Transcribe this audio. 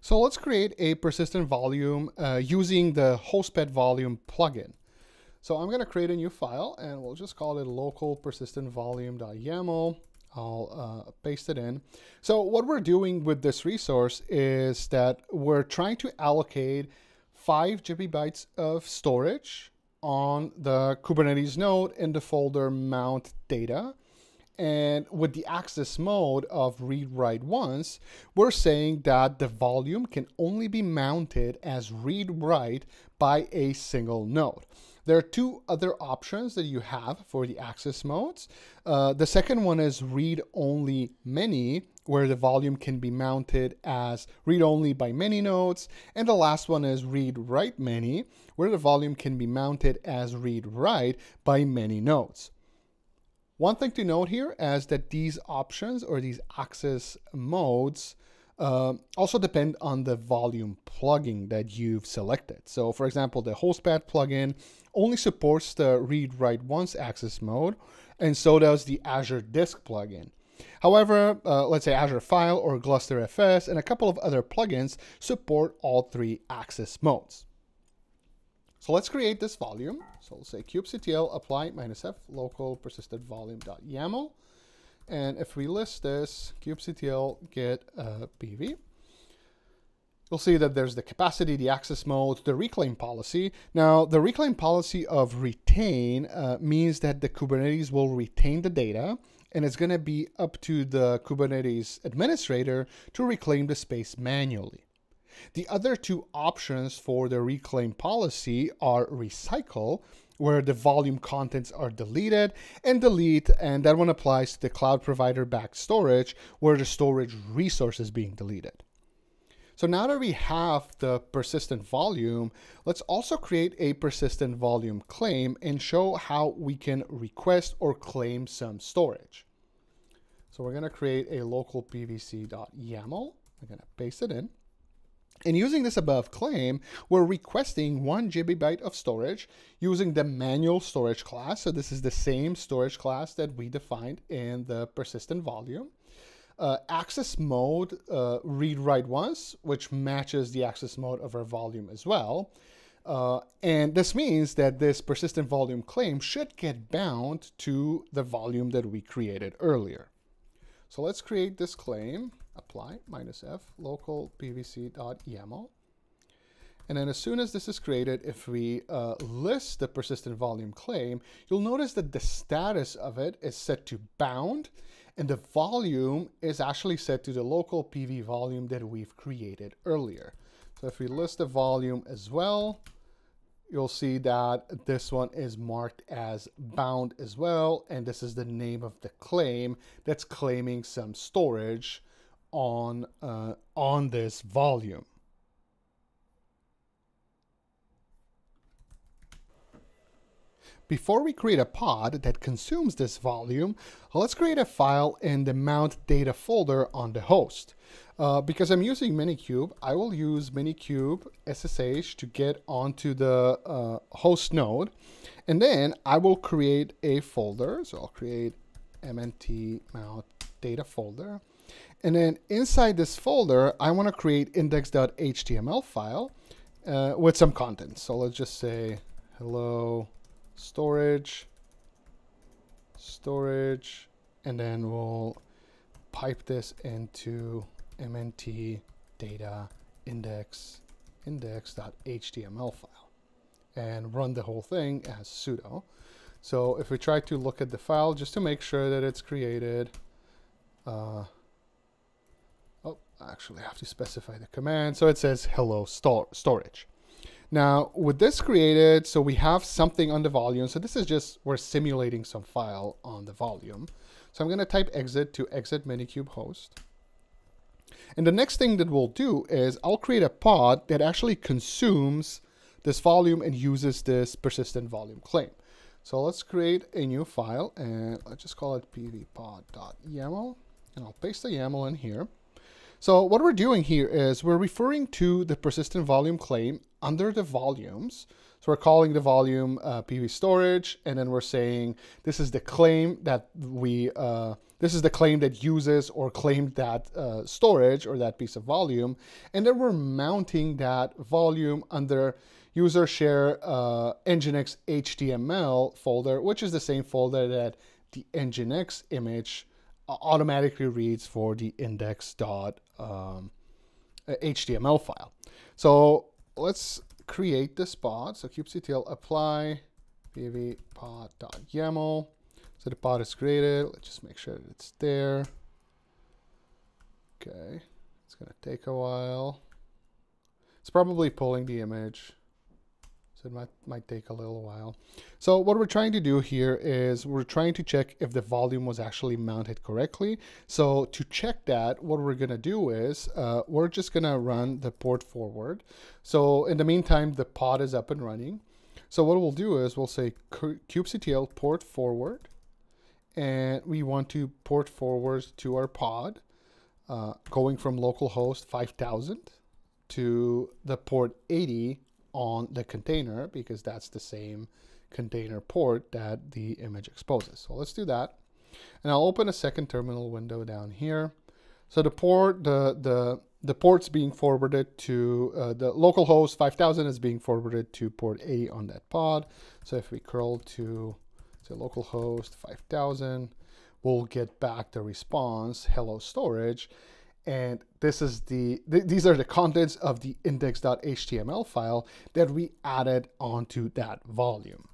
So let's create a persistent volume uh, using the hostPath volume plugin. So I'm going to create a new file and we'll just call it local persistent volume.yaml. I'll uh, paste it in. So what we're doing with this resource is that we're trying to allocate five GB bytes of storage on the Kubernetes node in the folder mount data. And with the access mode of read write once, we're saying that the volume can only be mounted as read write by a single node. There are two other options that you have for the access modes. Uh, the second one is read only many, where the volume can be mounted as read only by many nodes. And the last one is read write many, where the volume can be mounted as read write by many nodes. One thing to note here is that these options or these access modes uh, also depend on the volume plugin that you've selected. So for example, the hostPath plugin only supports the read write once access mode, and so does the Azure Disk plugin. However, uh, let's say Azure File or GlusterFS and a couple of other plugins support all three access modes. So let's create this volume. So we'll say kubectl apply minus f local persistent volume.yaml. And if we list this kubectl get uh, pv, you'll see that there's the capacity, the access mode, the reclaim policy. Now, the reclaim policy of retain uh, means that the Kubernetes will retain the data and it's going to be up to the Kubernetes administrator to reclaim the space manually. The other two options for the reclaim policy are recycle, where the volume contents are deleted and delete and that one applies to the cloud provider backed storage where the storage resource is being deleted. So now that we have the persistent volume, let's also create a persistent volume claim and show how we can request or claim some storage. So we're going to create a local pvc.yaml. Going to paste it in. And using this above claim, we're requesting one GB of storage using the manual storage class. So this is the same storage class that we defined in the persistent volume. Uh, access mode uh, read write once, which matches the access mode of our volume as well. Uh, and this means that this persistent volume claim should get bound to the volume that we created earlier. So let's create this claim apply minus f local pvc.yaml. And then as soon as this is created, if we uh, list the persistent volume claim, you'll notice that the status of it is set to bound and the volume is actually set to the local PV volume that we've created earlier. So if we list the volume as well, you'll see that this one is marked as bound as well. And this is the name of the claim that's claiming some storage on, uh, on this volume. Before we create a pod that consumes this volume, let's create a file in the mount data folder on the host. Uh, because I'm using Minikube, I will use Minikube SSH to get onto the uh, host node. And then I will create a folder. So I'll create mnt mount data folder. And then inside this folder, I want to create index.html file uh, with some content. So let's just say hello storage, storage, and then we'll pipe this into mnt data index index.html file and run the whole thing as sudo. So if we try to look at the file just to make sure that it's created, uh, actually have to specify the command. So it says hello storage. Now with this created, so we have something on the volume. So this is just, we're simulating some file on the volume. So I'm going to type exit to exit minikube host. And the next thing that we'll do is I'll create a pod that actually consumes this volume and uses this persistent volume claim. So let's create a new file and let's just call it pvpod.yaml and I'll paste the YAML in here. So what we're doing here is we're referring to the persistent volume claim under the volumes. So we're calling the volume uh, PV storage, and then we're saying this is the claim that we, uh, this is the claim that uses or claimed that uh, storage or that piece of volume. And then we're mounting that volume under user share uh, Nginx HTML folder, which is the same folder that the Nginx image automatically reads for the index.html um, HTML file. So let's create this pod. So kubectl apply pv pod.yaml. So the pod is created. Let's just make sure that it's there. Okay, it's gonna take a while. It's probably pulling the image. So it might, might take a little while. So what we're trying to do here is we're trying to check if the volume was actually mounted correctly. So to check that, what we're gonna do is uh, we're just gonna run the port forward. So in the meantime, the pod is up and running. So what we'll do is we'll say kubectl port forward, and we want to port forward to our pod, uh, going from localhost 5000 to the port 80 on the container because that's the same container port that the image exposes. So let's do that. And I'll open a second terminal window down here. So the port, the, the, the port's being forwarded to uh, the local host 5000 is being forwarded to port 80 on that pod. So if we curl to say localhost 5000, we'll get back the response, hello storage. And this is the, th these are the contents of the index.html file that we added onto that volume.